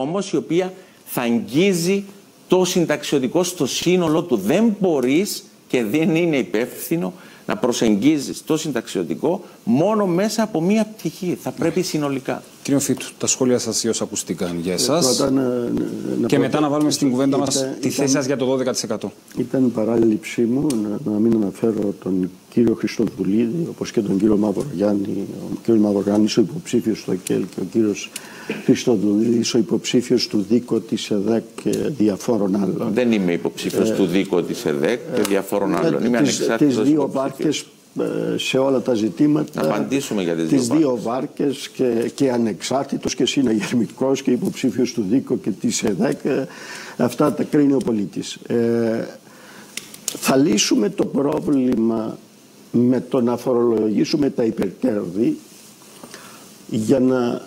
όμως η οποία θα αγγίζει το συνταξιωτικό στο σύνολό του. Δεν μπορείς και δεν είναι υπεύθυνο να προσεγγίζεις το συνταξιωτικό μόνο μέσα από μία πτυχή. Θα πρέπει συνολικά. Κύριε Φίτου, τα σχόλια σας για όσα ακούστηκαν για εσάς. και μετά να βάλουμε στην κουβέντα μας τη θέση σας για το 12%. Ήταν παράληψή μου να, να μην αναφέρω τον κύριο Χριστοδουλίδη, όπως και τον κύριο Μαυρογιάννη. Ο κύριος Μαυρογιάννης ο υποψήφιος του ΑΚΕΛ και ο κύριος Χριστοδουλίδης ο υποψήφιος του ΔΙΚΟ της ΕΔΕΚ και διαφόρων άλλων. Δεν είμαι υποψήφιος ε, του ΔΙΚΟ της ΕΔΕΚ και διαφόρων ε, άλλων. Είμαι ανεξάρτητος. Τις δύο βάρκες ε, σε όλα τα ζητήματα. απαντήσουμε για τις, τις δύο, βάρκες και, και ανεξάρτητος και συναγερμικός και υποψήφιος του ΔΙΚΟ και της ΕΔΕΚ. Ε, αυτά τα κρίνει ο πολίτης. Ε, θα λύσουμε το πρόβλημα με το να φορολογήσουμε τα υπερκέρδη για να